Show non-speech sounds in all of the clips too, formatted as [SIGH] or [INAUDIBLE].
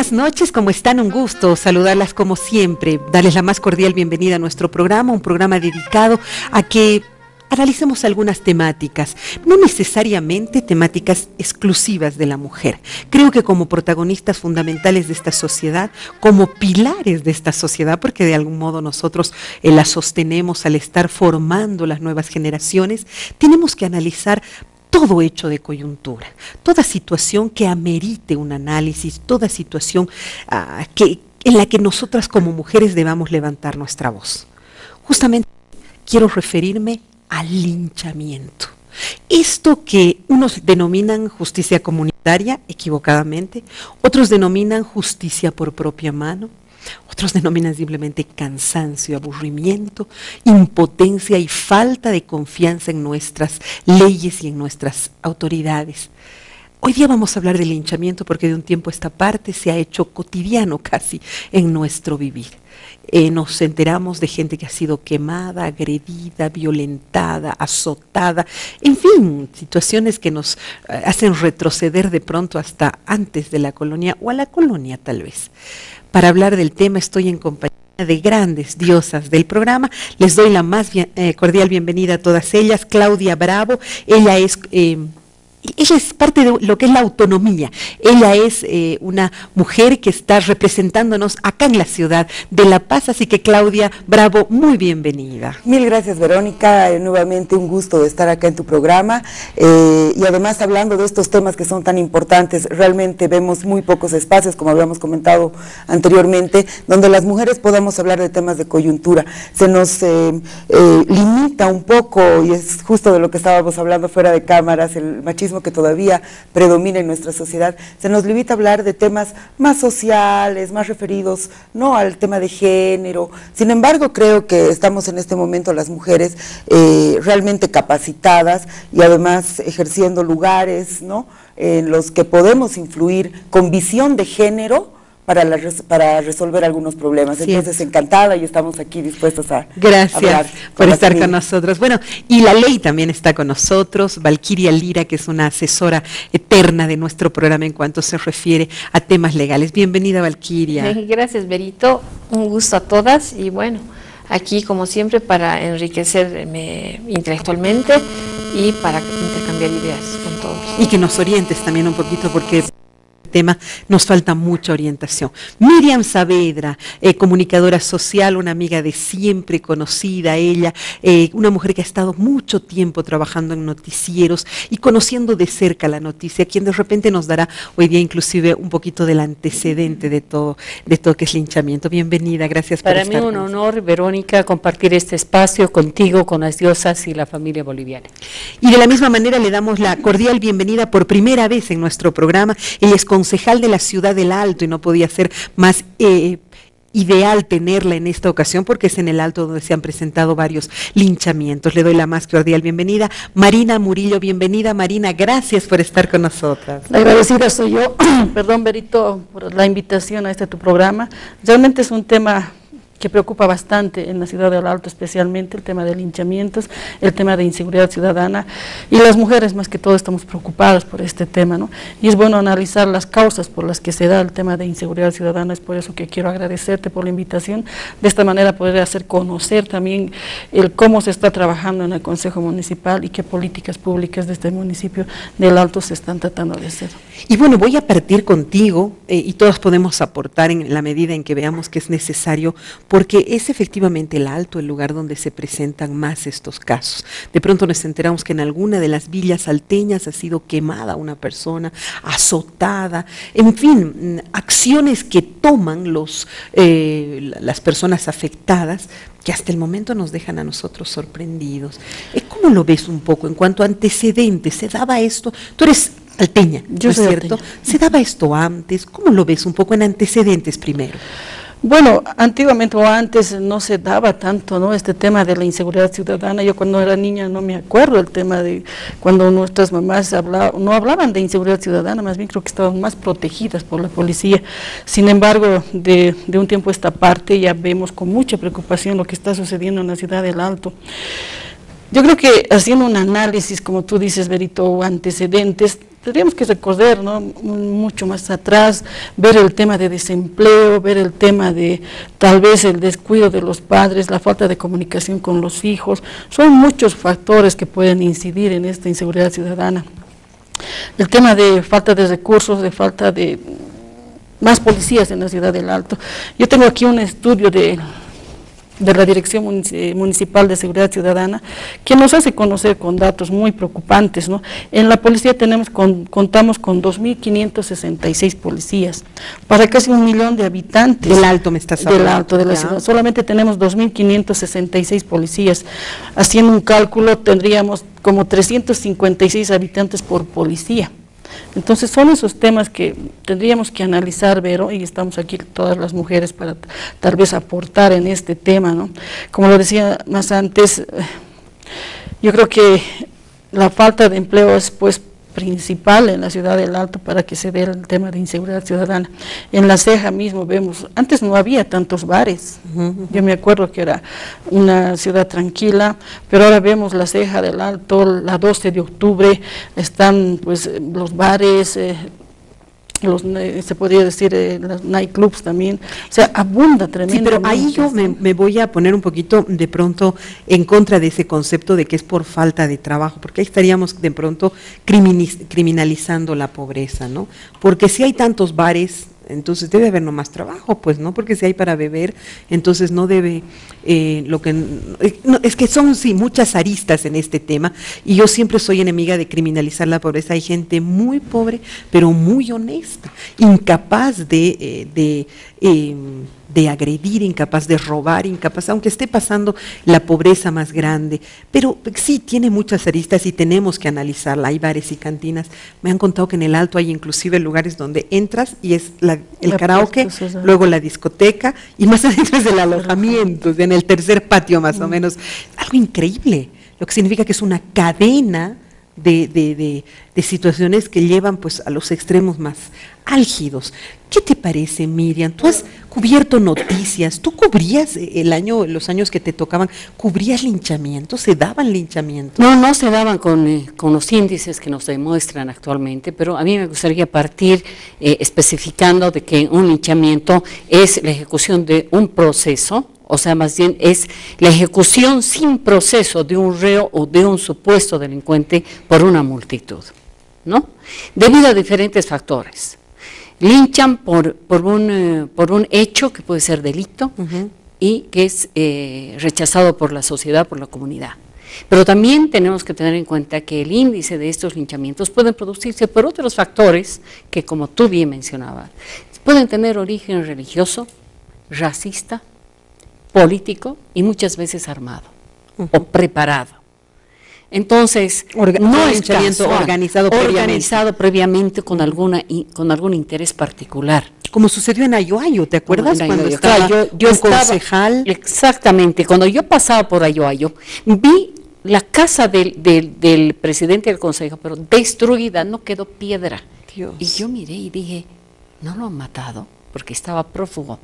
Buenas noches, ¿cómo están? Un gusto saludarlas como siempre, darles la más cordial bienvenida a nuestro programa, un programa dedicado a que analicemos algunas temáticas, no necesariamente temáticas exclusivas de la mujer. Creo que como protagonistas fundamentales de esta sociedad, como pilares de esta sociedad, porque de algún modo nosotros eh, la sostenemos al estar formando las nuevas generaciones, tenemos que analizar todo hecho de coyuntura, toda situación que amerite un análisis, toda situación ah, en la que nosotras como mujeres debamos levantar nuestra voz. Justamente quiero referirme al linchamiento. Esto que unos denominan justicia comunitaria, equivocadamente, otros denominan justicia por propia mano, otros denominan simplemente cansancio, aburrimiento, impotencia y falta de confianza en nuestras leyes y en nuestras autoridades. Hoy día vamos a hablar del linchamiento porque de un tiempo esta parte se ha hecho cotidiano casi en nuestro vivir. Eh, nos enteramos de gente que ha sido quemada, agredida, violentada, azotada, en fin, situaciones que nos eh, hacen retroceder de pronto hasta antes de la colonia o a la colonia tal vez. Para hablar del tema estoy en compañía de grandes diosas del programa. Les doy la más eh, cordial bienvenida a todas ellas. Claudia Bravo, ella es ella es parte de lo que es la autonomía. Ella es eh, una mujer que está representándonos acá en la ciudad de La Paz, así que Claudia Bravo, muy bienvenida. Mil gracias Verónica, eh, nuevamente un gusto estar acá en tu programa eh, y además hablando de estos temas que son tan importantes, realmente vemos muy pocos espacios, como habíamos comentado anteriormente, donde las mujeres podamos hablar de temas de coyuntura. Se nos limita un poco, y es justo de lo que estábamos hablando fuera de cámaras, el machismo que todavía predomina en nuestra sociedad, se nos limita a hablar de temas más sociales, más referidos no al tema de género. Sin embargo, creo que estamos en este momento las mujeres eh, realmente capacitadas y además ejerciendo lugares ¿no? en los que podemos influir con visión de género para, para resolver algunos problemas. Entonces, encantada y estamos aquí dispuestos a Gracias por estar con nosotros. Bueno, y la ley también está con nosotros, Valquiria Lira, que es una asesora eterna de nuestro programa en cuanto se refiere a temas legales. Bienvenida, Valquiria. [LAUGHS] Gracias, Berito. Un gusto a todas y bueno, aquí como siempre para enriquecerme intelectualmente y para intercambiar ideas con todos. Y que nos orientes también un poquito porque tema nos falta mucha orientación. Miriam Saavedra, eh, comunicadora social, una amiga de siempre conocida, ella, eh, una mujer que ha estado mucho tiempo trabajando en noticieros y conociendo de cerca la noticia, quien de repente nos dará hoy día inclusive un poquito del antecedente de todo, de todo que es linchamiento. Bienvenida, gracias Para por estar Para mí un honor, Verónica, compartir este espacio contigo, con las diosas y la familia boliviana. Y de la misma manera le damos la cordial bienvenida por primera vez en nuestro programa. Ella es concejal de la ciudad del Alto y no podía ser más eh, ideal tenerla en esta ocasión porque es en el Alto donde se han presentado varios linchamientos. Le doy la más cordial bienvenida. Marina Murillo, bienvenida. Marina, gracias por estar con nosotras. La agradecida soy yo. [CLEARS THROAT] Perdón, Berito, por la invitación a este tu programa. Realmente es un tema que preocupa bastante en la ciudad del Alto, especialmente el tema de linchamientos, el tema de inseguridad ciudadana, y las mujeres más que todo estamos preocupadas por este tema, ¿no? Y es bueno analizar las causas por las que se da el tema de inseguridad ciudadana, es por eso que quiero agradecerte por la invitación, de esta manera poder hacer conocer también el cómo se está trabajando en el Consejo Municipal y qué políticas públicas de este municipio del Alto se están tratando de hacer. Y bueno, voy a partir contigo, eh, y todos podemos aportar en la medida en que veamos que es necesario porque es efectivamente el alto el lugar donde se presentan más estos casos. De pronto nos enteramos que en alguna de las villas salteñas ha sido quemada una persona, azotada, en fin, acciones que toman los, eh, las personas afectadas que hasta el momento nos dejan a nosotros sorprendidos. Eh, ¿Cómo lo ves un poco en cuanto a antecedentes? ¿Se daba esto? Tú eres alteña, Yo ¿no es cierto? alteña. ¿Se daba esto antes? ¿Cómo lo ves un poco en antecedentes primero? Bueno, antiguamente o antes no se daba tanto, ¿no? Este tema de la inseguridad ciudadana. Yo cuando era niña no me acuerdo el tema de cuando nuestras mamás habla- no hablaban de inseguridad ciudadana, más bien creo que estaban más protegidas por la policía. Sin embargo, de, de un tiempo a esta parte ya vemos con mucha preocupación lo que está sucediendo en la ciudad del Alto. Yo creo que haciendo un análisis, como tú dices, Berito, antecedentes, tendríamos que recordar ¿no? mucho más atrás, ver el tema de desempleo, ver el tema de tal vez el descuido de los padres, la falta de comunicación con los hijos. Son muchos factores que pueden incidir en esta inseguridad ciudadana. El tema de falta de recursos, de falta de más policías en la ciudad del Alto. Yo tengo aquí un estudio de de la Dirección Munici- Municipal de Seguridad Ciudadana, que nos hace conocer con datos muy preocupantes. ¿no? En la policía tenemos con- contamos con 2.566 policías, para casi un millón de habitantes. Del Alto me estás Del hablando, Alto de la ya. ciudad. Solamente tenemos 2.566 policías. Haciendo un cálculo, tendríamos como 356 habitantes por policía. Entonces son esos temas que tendríamos que analizar, Vero, y estamos aquí todas las mujeres para tal vez aportar en este tema, ¿no? Como lo decía más antes, eh, yo creo que la falta de empleo es pues principal en la ciudad del Alto para que se dé el tema de inseguridad ciudadana. En la ceja mismo vemos, antes no había tantos bares, yo me acuerdo que era una ciudad tranquila, pero ahora vemos la ceja del Alto, la 12 de octubre, están pues los bares, eh, los, eh, se podría decir eh, los nightclubs también, o sea, abunda Sí, tremendamente. pero ahí yo me, me voy a poner un poquito de pronto en contra de ese concepto de que es por falta de trabajo, porque ahí estaríamos de pronto criminalizando la pobreza, ¿no? Porque si hay tantos bares, entonces debe haber no más trabajo, pues, ¿no? Porque si hay para beber, entonces no debe, eh, lo que, eh, es que son, sí, muchas aristas en este tema, y yo siempre soy enemiga de criminalizar la pobreza. Hay gente muy pobre, pero muy honesta, incapaz de, eh, de, eh, de agredir, incapaz de robar, incapaz, aunque esté pasando la pobreza más grande, pero sí tiene muchas aristas y tenemos que analizarla. Hay bares y cantinas. Me han contado que en el Alto hay inclusive lugares donde entras y es la- el La karaoke, luego la discoteca y más [LAUGHS] adentro es el alojamiento, en el tercer patio más o menos. Algo increíble, lo que significa que es una cadena de, de- de- de situaciones que llevan pues a los extremos más álgidos. ¿Qué te parece, Miriam? Tú has cubierto noticias, tú cubrías eh, el año, los años que te tocaban, cubrías linchamientos, se daban linchamientos. No, no se daban con, eh, con los índices que nos demuestran actualmente, pero a mí me gustaría partir eh, especificando de que un linchamiento es la ejecución de un proceso, o sea, más bien es la ejecución sin proceso de un reo o de un supuesto delincuente por una multitud, ¿no? Debido a diferentes factores. Linchan por, por, un, eh, por un hecho que puede ser delito, y que es eh, rechazado por la sociedad, por la comunidad. Pero también tenemos que tener en cuenta que el índice de estos linchamientos pueden producirse por otros factores que, como tú bien mencionabas, pueden tener origen religioso, racista, político y muchas veces armado o preparado. Entonces, Orga- no es casual, organizado previamente. organizado previamente con, alguna, con algún interés particular. Como sucedió en Ayoayo, ¿te acuerdas? Cuando estaba yo, yo un estaba- concejal. Exactamente, cuando yo pasaba por Ayoayo, vi la casa del, del, del presidente del consejo, pero destruida, no quedó piedra. Dios. Y yo miré y dije, ¿no lo han matado? Porque estaba prófugo.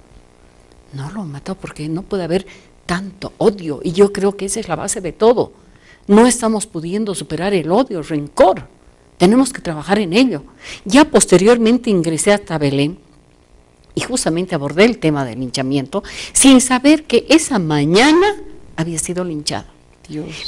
No lo matado porque no puede haber tanto odio. Y yo creo que esa es la base de todo. No estamos pudiendo superar el odio, el rencor. Tenemos que trabajar en ello. Ya posteriormente ingresé hasta Belén y justamente abordé el tema del linchamiento sin saber que esa mañana había sido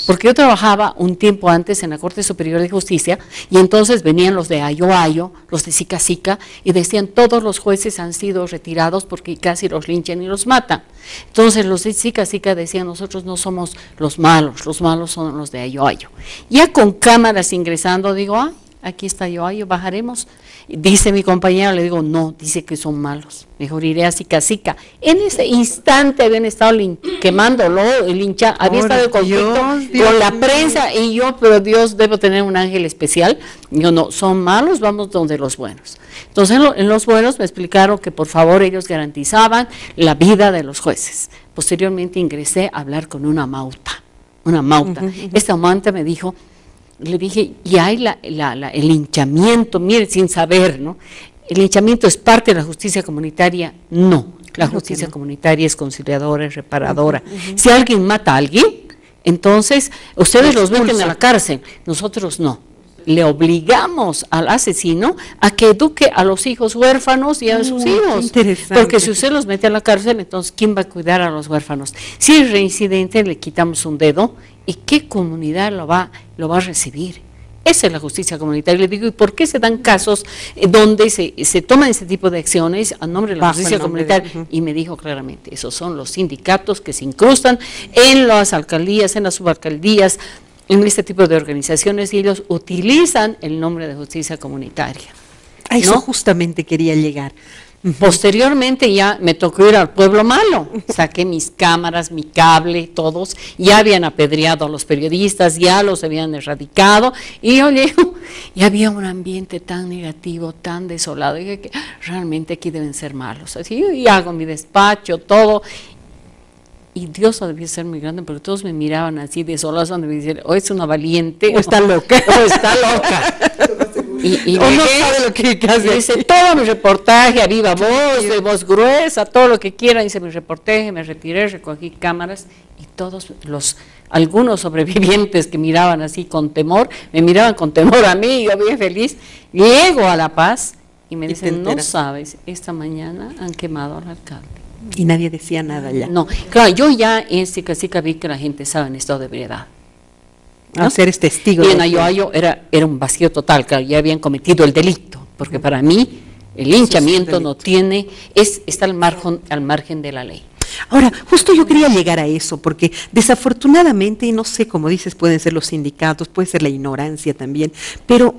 Porque yo trabajaba un tiempo antes en la Corte Superior de Justicia y entonces venían los de Ayo Ayo, los de Sica Sica, y decían todos los jueces han sido retirados porque casi los linchan y los matan. Entonces los de Sica Sica decían nosotros no somos los malos, los malos son los de Ayo Ayo. Ya con cámaras ingresando digo, ah, aquí está yo, Ayo, bajaremos Dice mi compañero, le digo, no, dice que son malos. Mejor iré a Sica En ese instante habían estado quemándolo, lincha, había estado en conflicto con la prensa y yo, pero Dios, debo tener un ángel especial. Yo no, son malos, vamos donde los buenos. Entonces en, los buenos me explicaron que por favor ellos garantizaban la vida de los jueces. Posteriormente ingresé a hablar con una mauta, una mauta. Esta mauta me dijo, le dije, y hay la, el linchamiento, mire, sin saber, ¿no? ¿El linchamiento es parte de la justicia comunitaria? No, la justicia comunitaria es conciliadora, es reparadora. Si alguien mata a alguien, entonces ustedes los meten a la cárcel, nosotros no. Le obligamos al asesino a que eduque a los hijos huérfanos y a sus hijos. Porque si usted los mete a la cárcel, entonces ¿quién va a cuidar a los huérfanos? Si es reincidente, le quitamos un dedo ¿Y qué comunidad lo va, lo va a recibir? Esa es la justicia comunitaria. Le digo, ¿y por qué se dan casos eh, donde se, se toman ese tipo de acciones a nombre de la justicia comunitaria? Y me dijo claramente, esos son los sindicatos que se incrustan en las alcaldías, en las subalcaldías, en este tipo de organizaciones y ellos utilizan el nombre de justicia comunitaria. A eso justamente quería llegar. Posteriormente ya me tocó ir al pueblo malo, saqué mis cámaras, mi cable, todos, ya habían apedreado a los periodistas, ya los habían erradicado, y yo llego, [LAUGHS] y había un ambiente tan negativo, tan desolado, y dije que realmente aquí deben ser malos, así, y hago mi despacho, todo, y Dios debía ser muy grande porque todos me miraban así desolados donde me decían, o es una valiente o está loca. [LAUGHS] O está loca [LAUGHS] y, no sabe lo que, hace. Dice, todo mi reportaje, a viva voz, de voz gruesa, todo lo que quiera, dice mi reportaje, me retiré, recogí cámaras y todos los, algunos sobrevivientes que miraban así con temor, me miraban con temor a mí, yo bien feliz, llego a La Paz y me dicen, no sabes, esta mañana han quemado al alcalde. Y nadie decía nada ya. No, claro, yo ya en Sicacica vi que la gente estaba en estado de ebriedad ¿no? ser testigo. Y en Ayoayo era, era un vacío total, claro, ya habían cometido el delito, porque para mí el linchamiento no tiene, es, está al margen, al margen de la ley. Ahora, justo yo quería llegar a eso, porque desafortunadamente, y no sé, cómo dices, pueden ser los sindicatos, puede ser la ignorancia también, pero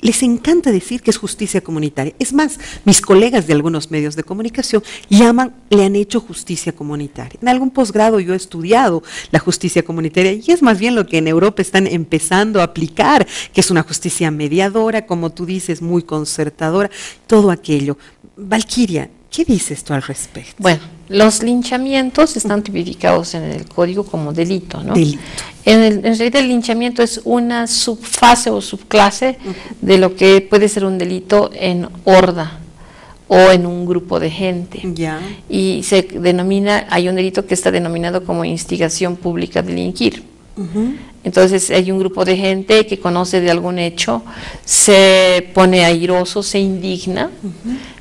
les encanta decir que es justicia comunitaria. Es más, mis colegas de algunos medios de comunicación llaman, le han hecho justicia comunitaria. En algún posgrado yo he estudiado la justicia comunitaria y es más bien lo que en Europa están empezando a aplicar, que es una justicia mediadora, como tú dices, muy concertadora, todo aquello. Valquiria, ¿qué dices tú al respecto? Bueno, los linchamientos están tipificados en el código como delito, ¿no? Delito. En, el, en realidad el linchamiento es una subfase o subclase de lo que puede ser un delito en horda o en un grupo de gente. Ya. Y se denomina, hay un delito que está denominado como instigación pública de delinquir. Entonces hay un grupo de gente que conoce de algún hecho, se pone airoso, se indigna,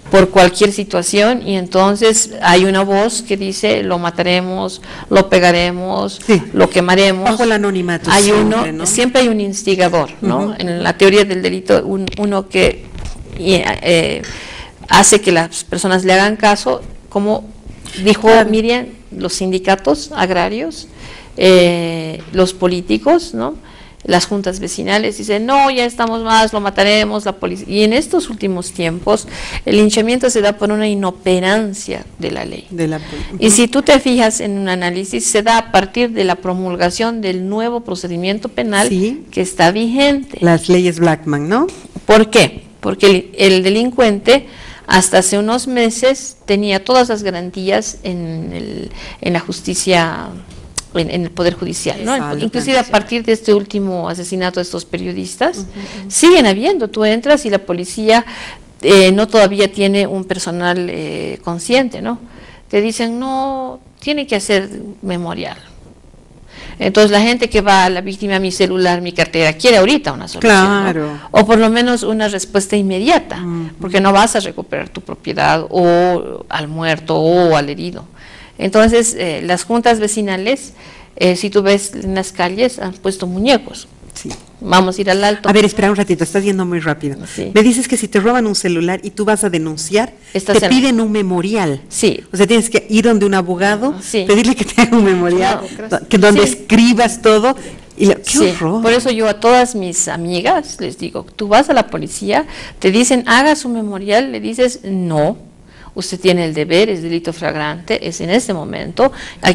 por cualquier situación y entonces hay una voz que dice lo mataremos, lo pegaremos, lo quemaremos. Bajo el anonimato. Hay siempre, uno, siempre hay un instigador, ¿no? En la teoría del delito, uno que eh, hace que las personas le hagan caso, como dijo Miriam, los sindicatos agrarios, eh, los políticos, ¿no? las juntas vecinales dicen, no, ya estamos más, lo mataremos, la policía. Y en estos últimos tiempos el linchamiento se da por una inoperancia de la ley. y si tú te fijas en un análisis, se da a partir de la promulgación del nuevo procedimiento penal que está vigente. Las leyes Blackman, ¿no? ¿Por qué? Porque el, delincuente hasta hace unos meses tenía todas las garantías en, el, en la justicia en, el Poder Judicial, ¿no? Inclusive a partir de este último asesinato de estos periodistas, siguen habiendo, tú entras y la policía eh, no todavía tiene un personal eh, consciente, ¿no? Te dicen, no, tiene que hacer memorial. Entonces la gente que va a la víctima, mi celular, mi cartera, quiere ahorita una solución. O por lo menos una respuesta inmediata, porque no vas a recuperar tu propiedad o al muerto o al herido. Entonces, eh, las juntas vecinales eh, si tú ves en las calles, han puesto muñecos. Sí. Vamos a ir al alto. A ver, espera un ratito, estás yendo muy rápido. Sí. Me dices que si te roban un celular y tú vas a denunciar, te en- piden un memorial. Sí. O sea, tienes que ir donde un abogado, Sí. pedirle que te haga un memorial, No, que donde Sí. escribas todo. Y lo- ¡Qué horror! por eso yo a todas mis amigas les digo, tú vas a la policía, te dicen, haga su memorial, le dices, no, usted tiene el deber, es delito flagrante, es en este momento,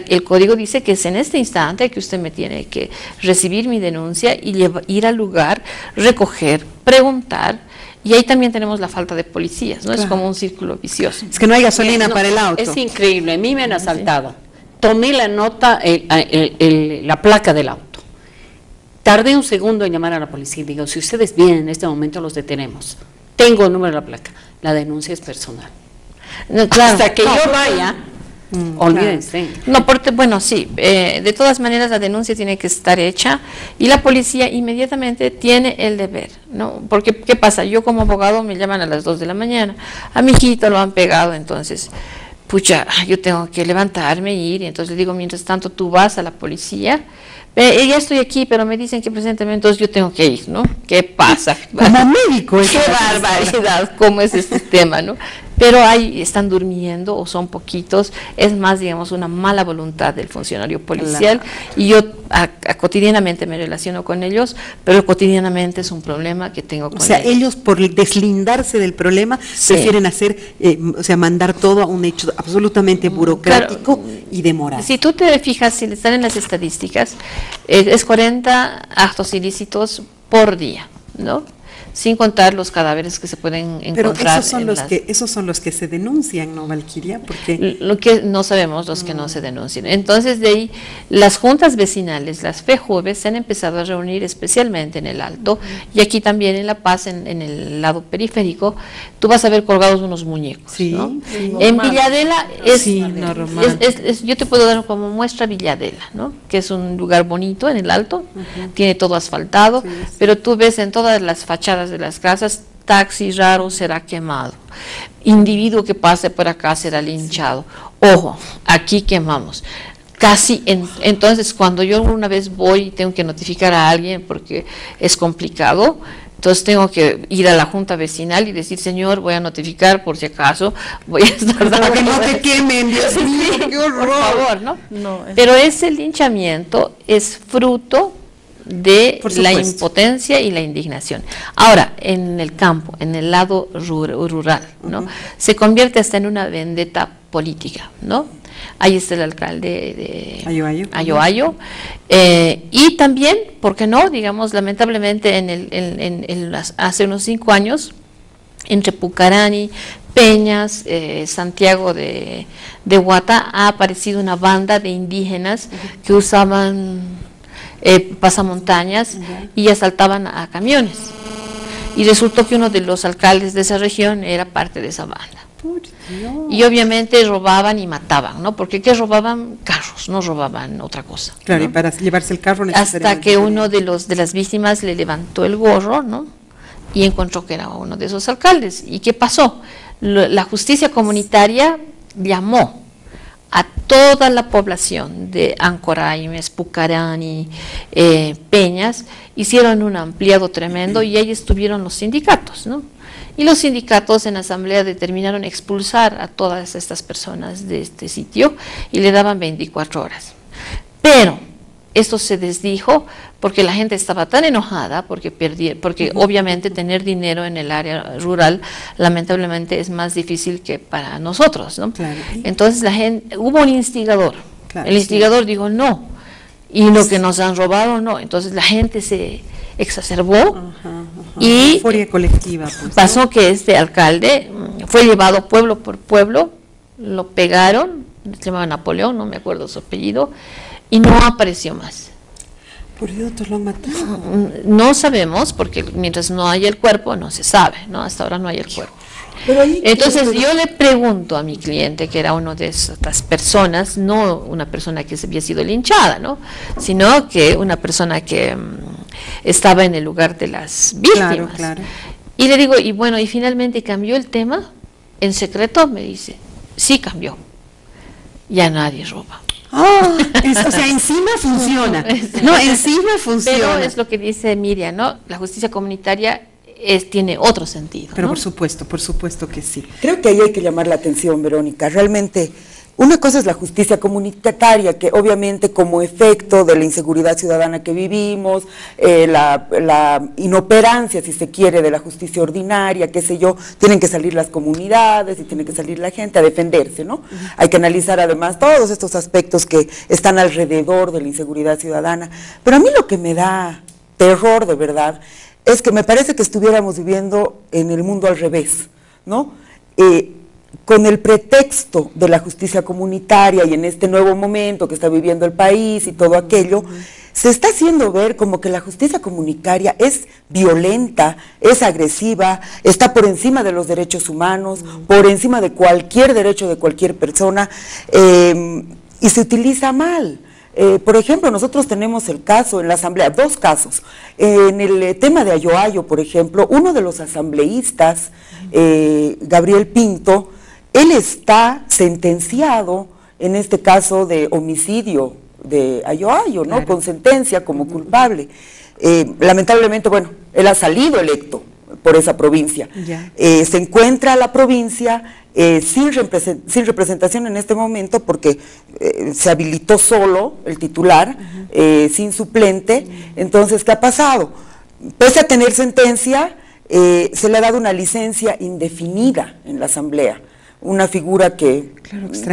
el código dice que es en este instante que usted me tiene que recibir mi denuncia y lleva- ir al lugar, recoger, preguntar, y ahí también tenemos la falta de policías, ¿no? Es como un círculo vicioso. Es que no hay gasolina No, para el auto. Es increíble, a mí me han asaltado. Tomé la nota, el- el- el- la placa del auto. Tardé un segundo en llamar a la policía y digo, si ustedes vienen en este momento los detenemos. Tengo el número de la placa. La denuncia es personal. No, claro. Hasta que No, yo vaya, Mm, olvídense. No, porque, bueno, sí, eh, de todas maneras la denuncia tiene que estar hecha y la policía inmediatamente tiene el deber, ¿no? Porque, ¿qué pasa? Yo como abogado me llaman a las 2 de la mañana, a mi hijito lo han pegado, entonces, pucha, yo tengo que levantarme e ir, y entonces le digo, mientras tanto tú vas a la policía, eh, ya estoy aquí, pero me dicen que presentemente, entonces yo tengo que ir, ¿no? ¿Qué pasa? Como médico. [LAUGHS] Qué barbaridad, cómo es este tema, ¿no? Pero ahí están durmiendo o son poquitos, es más, digamos, una mala voluntad del funcionario policial y yo a- a cotidianamente me relaciono con ellos, pero cotidianamente es un problema que tengo con O sea, ellos. ellos por deslindarse del problema Sí. prefieren hacer, eh, o sea, mandar todo a un hecho absolutamente burocrático y demorado. Si tú te fijas, si están en las estadísticas, eh, es 40 actos ilícitos por día, ¿no? Sin contar los cadáveres que se pueden Pero encontrar. esos son en los las- que esos son los que se denuncian, ¿no, Valquiria? Porque Lo que no sabemos los que no se denuncian. Entonces, de ahí, las juntas vecinales, las FEJUVES, se han empezado a reunir especialmente en el Alto y aquí también en La Paz, en, en el lado periférico, tú vas a ver colgados unos muñecos. Sí, ¿no? sí. En Villadela es, Sí, normal. es- es- es- yo te puedo dar como muestra Villadela, ¿no? que es un lugar bonito en el Alto, tiene todo asfaltado, pero tú ves en todas las fachadas de las casas, taxi raro será quemado, individuo que pase por acá será linchado. Ojo, aquí quemamos. Casi, en- entonces cuando yo una vez voy y tengo que notificar a alguien porque es complicado, entonces tengo que ir a la junta vecinal y decir, señor, voy a notificar por si acaso, voy a estar para que no te quemen, Dios mío, qué horror. por favor, ¿no? No, es- Pero ese linchamiento es fruto de la impotencia y la indignación. Ahora, en el campo, en el lado ru- rural, ¿no? Se convierte hasta en una vendetta política, ¿no? Ahí está el alcalde de Ayoayo. Ayoayo. Eh, y también, ¿por qué no? Digamos, lamentablemente, en el, en- en- en las- hace unos cinco años, entre Pucarani, Peñas, eh, Santiago de, de Huata, ha aparecido una banda de indígenas que usaban eh, pasamontañas y asaltaban a camiones. Y resultó que uno de los alcaldes de esa región era parte de esa banda. Y obviamente robaban y mataban, ¿no? Porque ¿qué robaban? Carros, no robaban otra cosa. Claro, ¿no? y para llevarse el carro hasta que uno de los de las víctimas le levantó el gorro, ¿no? Y encontró que era uno de esos alcaldes. ¿Y qué pasó? La justicia comunitaria llamó a toda la población de Ancoraimes, Pucarani, eh, Peñas, hicieron un ampliado tremendo y ahí estuvieron los sindicatos, ¿no? Y los sindicatos en asamblea determinaron expulsar a todas estas personas de este sitio y le daban 24 horas. Pero esto se desdijo porque la gente estaba tan enojada porque porque obviamente tener dinero en el área rural lamentablemente es más difícil que para nosotros, ¿no? Claro. Entonces la gente hubo un instigador. Claro, el sí. instigador dijo no y lo que nos han robado no. Entonces la gente se exacerbó Ajá, ajá. y Euforia colectiva. pues, ¿no? pasó que este alcalde mm, fue llevado pueblo por pueblo, lo pegaron, se llamaba Napoleón, no me acuerdo su apellido, y no apareció más. Por Dios, otros lo han matado. No sabemos, porque mientras no haya el cuerpo, no se sabe, ¿no? Hasta ahora no hay el cuerpo. Entonces yo le pregunto a mi cliente, que era una de estas personas, no una persona que se había sido linchada, ¿no? Sino que una persona que mm, estaba en el lugar de las víctimas. Claro, claro. Y le digo, y bueno, y finalmente cambió el tema, en secreto me dice, sí cambió, ya nadie roba. Ah, o sea, encima funciona. [LAUGHS] No, encima funciona. Pero es lo que dice Miriam, ¿no? La justicia comunitaria es, tiene otro sentido. Pero por supuesto, por supuesto que sí. Creo que ahí hay que llamar la atención, Verónica. Realmente una cosa es la justicia comunitaria, que obviamente como efecto de la inseguridad ciudadana que vivimos, eh, la, inoperancia, si se quiere, de la justicia ordinaria, qué sé yo, tienen que salir las comunidades y tiene que salir la gente a defenderse, ¿no? Hay que analizar además todos estos aspectos que están alrededor de la inseguridad ciudadana. Pero a mí lo que me da terror de verdad es que me parece que estuviéramos viviendo en el mundo al revés, ¿no? Eh, con el pretexto de la justicia comunitaria y en este nuevo momento que está viviendo el país y todo aquello, se está haciendo ver como que la justicia comunitaria es violenta, es agresiva, está por encima de los derechos humanos, por encima de cualquier derecho de cualquier persona em, y se utiliza mal. Eh, por ejemplo, nosotros tenemos el caso en la Asamblea, dos casos. en el eh, tema de Ayoayo, por ejemplo, uno de los asambleístas, eh, Gabriel Pinto, él está sentenciado, en este caso de homicidio de Ayoayo, ¿no? Con sentencia como culpable. Eh, lamentablemente, bueno, él ha salido electo por esa provincia. Eh, se encuentra la provincia eh, sin, sin, representación en este momento porque se habilitó solo el titular, sin suplente. Entonces, ¿qué ha pasado? Pese a tener sentencia, se le ha dado una licencia indefinida en la Asamblea una figura que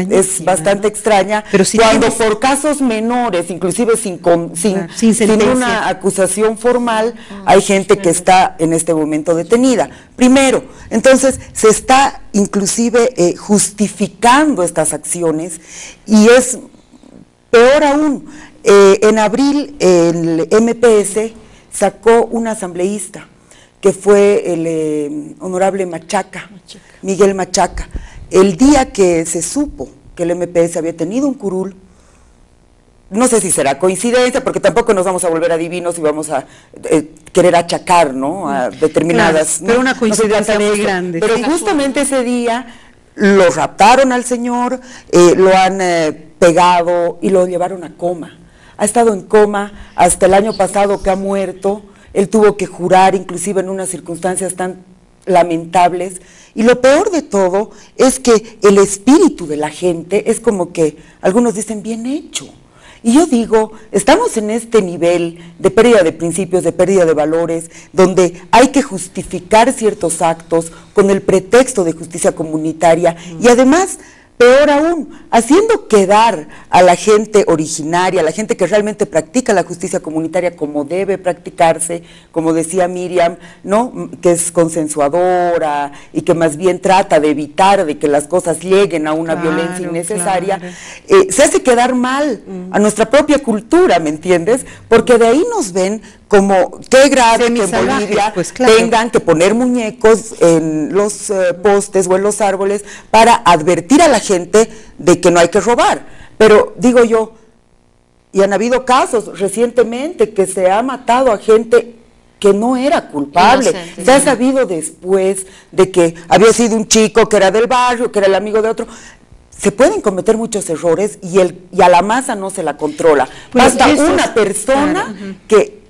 es bastante extraña, Pero cuando por casos menores, inclusive sin, sin, una acusación formal, ah, hay gente que está en este momento detenida. Primero, entonces se está inclusive eh, justificando estas acciones y es peor aún. Eh, en abril el MPS sacó un asambleísta que fue el eh, honorable Machaca, Miguel Machaca el día que se supo que el MPS había tenido un curul, no sé si será coincidencia, porque tampoco nos vamos a volver adivinos y vamos a eh, querer achacar, ¿no? A determinadas. pero una coincidencia muy grande. Pero justamente ese día lo raptaron al señor, eh, lo han eh, pegado y lo llevaron a coma. Ha estado en coma hasta el año pasado que ha muerto. Él tuvo que jurar, inclusive en unas circunstancias tan lamentables. Y lo peor de todo es que el espíritu de la gente es como que algunos dicen bien hecho. Y yo digo, estamos en este nivel de pérdida de principios, de pérdida de valores, donde hay que justificar ciertos actos con el pretexto de justicia comunitaria y además Peor aún, haciendo quedar a la gente originaria, a la gente que realmente practica la justicia comunitaria como debe practicarse, como decía Miriam, ¿no? que es consensuadora y que más bien trata de evitar de que las cosas lleguen a una violencia innecesaria, eh, se hace quedar mal a nuestra propia cultura, ¿me entiendes? Porque de ahí nos ven como qué grave que en Bolivia pues, tengan que poner muñecos en los eh, postes o en los árboles para advertir a la gente de que no hay que robar. Pero digo yo, y han habido casos recientemente que se ha matado a gente que no era culpable. se ha sabido después de que había sido un chico que era del barrio, que era el amigo de otro. Se pueden cometer muchos errores y, el, y a la masa no se la controla. Pues Basta una persona que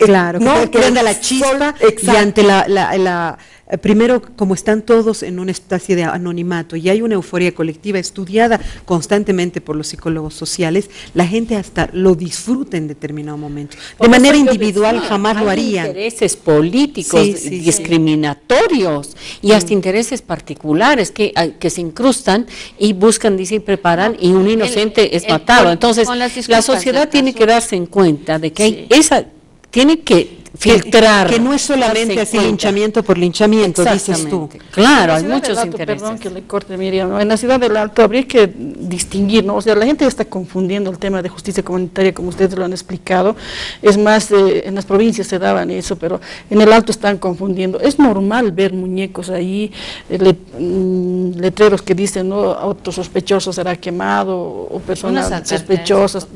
Claro, que prenda la chispa y ante la, la, eh, primero, como están todos en una especie de anonimato y hay una euforia colectiva estudiada constantemente por los psicólogos sociales, la gente hasta lo disfruta en determinado momento. De manera individual jamás lo haría. intereses políticos discriminatorios y hasta intereses particulares que, que se incrustan y buscan, dicen, preparan y un inocente es matado. Entonces, la sociedad tiene que darse en cuenta de que hay esa tiene que filtrar. Que, no es solamente así linchamiento por linchamiento, dices tú. Claro, hay muchos intereses. Perdón que le corte, Miriam. En la ciudad del Alto habría que distinguir, ¿no? O sea, la gente está confundiendo el tema de justicia comunitaria, como ustedes lo han explicado. Es más, eh, en las provincias se daban eso, pero en el Alto están confundiendo. Es normal ver muñecos ahí, eh, mm, letreros que dicen, ¿no? Otro sospechoso será quemado o personas sospechosas.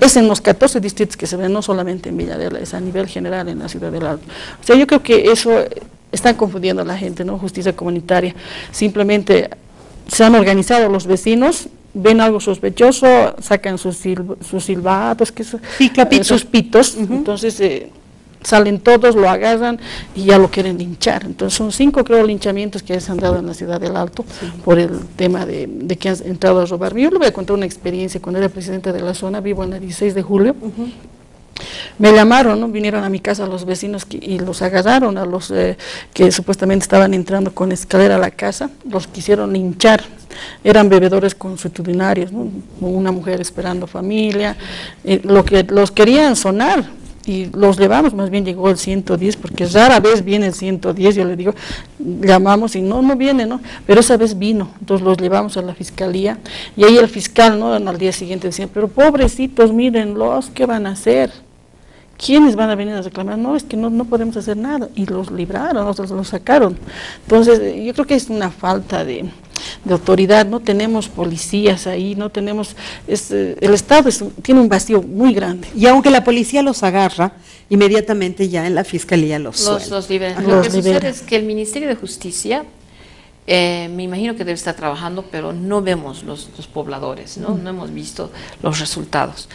Es en los 14 distritos que se ven, no solamente en Villadela, es a nivel general en la ciudad del Alto. O sea, yo creo que eso están confundiendo a la gente, ¿no? Justicia comunitaria. Simplemente se han organizado los vecinos ven algo sospechoso, sacan sus, sus silbatos, que eh, sus pitos, entonces eh, salen todos, lo agarran y ya lo quieren linchar. Entonces son cinco, creo, linchamientos que se han dado en la ciudad del Alto por el tema de, que han entrado a robar. Yo le voy a contar una experiencia cuando era presidente de la zona, vivo en la 16 de julio. Me llamaron, ¿no? vinieron a mi casa los vecinos y los agarraron a los eh, que supuestamente estaban entrando con escalera a la casa, los quisieron linchar. Eran bebedores consuetudinarios, una mujer esperando familia, eh, lo que los querían sonar, y los llevamos, más bien llegó el 110, porque rara vez viene el 110, yo le digo, llamamos y no, no viene, ¿no? Pero esa vez vino, entonces los llevamos a la fiscalía y ahí el fiscal, ¿no? Al día siguiente decía, pero pobrecitos, mírenlos, ¿qué van a hacer? ¿Quiénes van a venir a reclamar? No, es que no, no podemos hacer nada. Y los libraron, los, los sacaron. Entonces, yo creo que es una falta de, de autoridad, no tenemos policías ahí, no tenemos, eh, el Estado tiene un vacío muy grande. Y aunque la policía los agarra, inmediatamente ya en la fiscalía los Los, los libera. Lo que sucede es que el Ministerio de Justicia, eh, me imagino que debe estar trabajando, pero no vemos los, pobladores, ¿no? no hemos visto los resultados.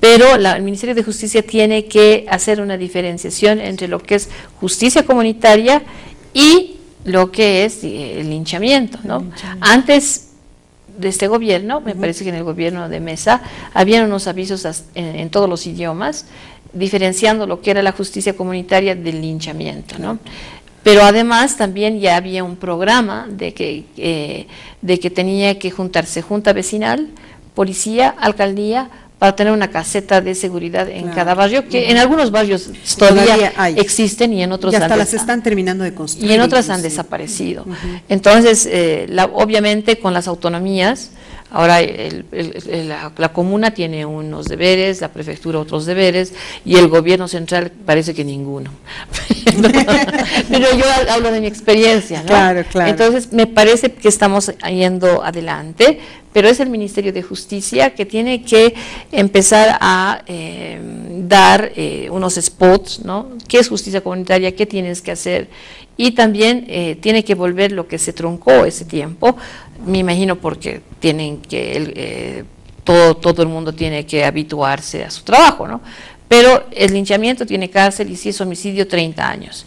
Pero el Ministerio de Justicia tiene que hacer una diferenciación entre lo que es justicia comunitaria y lo que es eh, el linchamiento, ¿no? Antes de este gobierno, me parece que en el gobierno de Mesa, habían unos avisos en, todos los idiomas, diferenciando lo que era la justicia comunitaria del linchamiento, ¿no? Pero además también ya había un programa de que, eh, de que tenía que juntarse junta vecinal, policía, alcaldía, para tener una caseta de seguridad en cada barrio, que en algunos barrios todavía, existen y en otros y hasta las están terminando de construir. Y en otras han desaparecido. Entonces, eh, obviamente con las autonomías, Ahora la, comuna tiene unos deberes, la prefectura otros deberes y el gobierno central parece que ninguno. [LAUGHS] Pero yo hablo de mi experiencia, ¿no? Claro, claro. Entonces me parece que estamos yendo adelante, pero es el Ministerio de Justicia que tiene que empezar a eh, dar eh, unos spots, ¿no? ¿Qué es justicia comunitaria? ¿Qué tienes que hacer? Y también eh, tiene que volver lo que se truncó ese tiempo, me imagino porque tienen que, eh, todo, todo el mundo tiene que habituarse a su trabajo, ¿no? Pero el linchamiento tiene cárcel y si es homicidio, 30 años.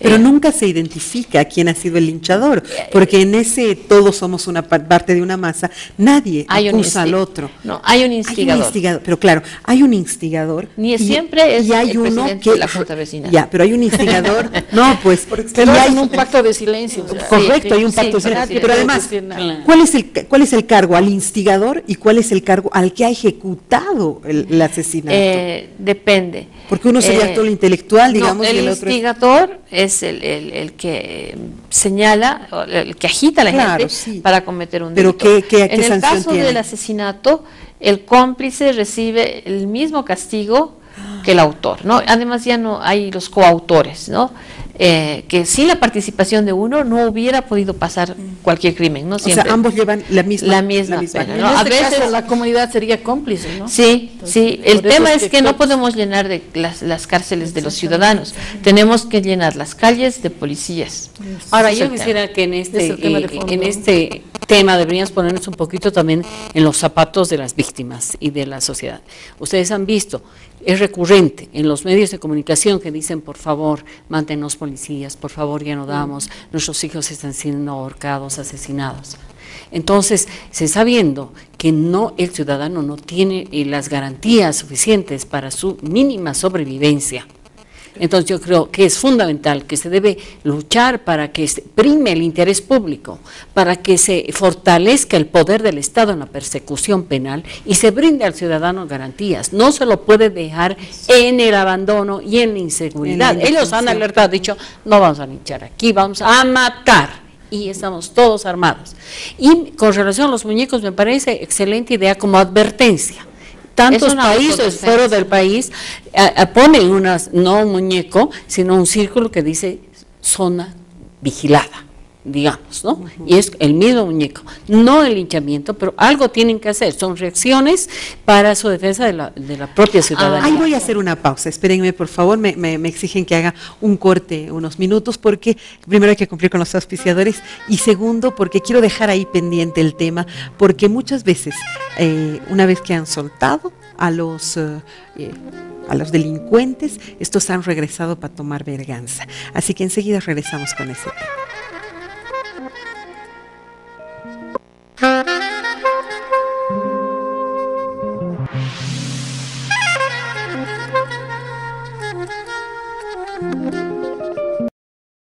Pero eh, nunca se identifica quién ha sido el linchador, porque en ese todos somos una parte de una masa, nadie acusa al otro. No, hay un instigador. Pero claro, hay un instigador. Ni siempre es hay el uno que, de la [LAUGHS] Junta Vecinal. Ya, pero hay un instigador. [LAUGHS] no, pues. Pero hay un pacto de silencio. correcto, hay un pacto de silencio. Pero además, ¿cuál es, el, ¿cuál es el cargo al instigador y cuál es el cargo al que ha ejecutado el, asesinato? Eh, depende. Porque uno sería eh, todo el intelectual, digamos, el, y el otro instigador es, el, el, que señala, el que agita a la gente para cometer un delito. Pero ¿qué, qué, en el caso del asesinato, el cómplice recibe el mismo castigo que el autor, ¿no? Además ya no hay los coautores, ¿no? Eh, que sin la participación de uno no hubiera podido pasar cualquier crimen, ¿no? O sea, ambos llevan la misma, la misma, pena, ¿no? A este veces la comunidad sería cómplice, ¿no? Sí, sí. El tema es que, no podemos llenar de las, cárceles de los ciudadanos. Tenemos que llenar las calles de policías. Ahora, yo quisiera que en este, eh, en este tema deberíamos ponernos un poquito también en los zapatos de las víctimas y de la sociedad. Ustedes han visto es recurrente en los medios de comunicación que dicen, por favor, manténnos policías, por favor, ya no damos, nuestros hijos están siendo ahorcados, asesinados. Entonces, se está viendo que no el ciudadano no tiene eh, las garantías suficientes para su mínima sobrevivencia. Entonces yo creo que es fundamental que se debe luchar para que se prime el interés público, para que se fortalezca el poder del Estado en la persecución penal y se brinde al ciudadano garantías. No se lo puede dejar en el abandono y en la inseguridad. Ellos han alertado, dicho, no vamos a linchar aquí, vamos a matar y estamos todos armados. Y con relación a los muñecos me parece excelente idea como advertencia tantos países fuera del país ponen unas, no un muñeco, sino un círculo que dice zona vigilada. Digamos, ¿no? Y es el mismo muñeco, no el hinchamiento, pero algo tienen que hacer, son reacciones para su defensa de la, de la propia ciudadanía. ahí voy a hacer una pausa, espérenme por favor, me, me, exigen que haga un corte, unos minutos, porque primero hay que cumplir con los auspiciadores y segundo, porque quiero dejar ahí pendiente el tema, porque muchas veces, eh, una vez que han soltado a los... Eh, eh, a los delincuentes, estos han regresado para tomar verganza. Así que enseguida regresamos con ese tema.